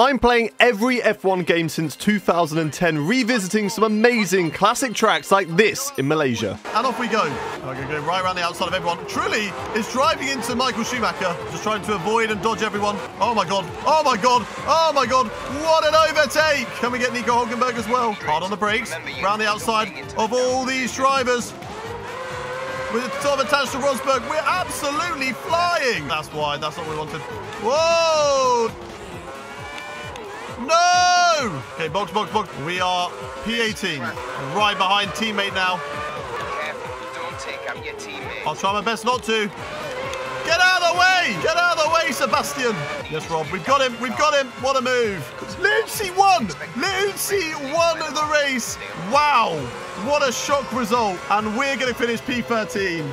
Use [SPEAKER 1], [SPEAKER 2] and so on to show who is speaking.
[SPEAKER 1] I'm playing every F1 game since 2010, revisiting some amazing classic tracks like this in Malaysia.
[SPEAKER 2] And off we go. Going to go right around the outside of everyone. Trulli is driving into Michael Schumacher, just trying to avoid and dodge everyone. Oh my god. Oh my god. Oh my god. What an overtake. Can we get Nico Hulkenberg as well? Hard on the brakes. Round the outside of all these drivers with Tom attached to Rosberg. We're absolutely flying. That's why. That's what we wanted. Whoa! No! Okay, box, box, box. We are P18. Right behind teammate now. I'll try my best not to. Get out of the way! Get out of the way, Sebastian! Yes, Rob, we've got him. We've got him. What a move. Lucy won! Lucy won the race. Wow. What a shock result. And we're going to finish P13.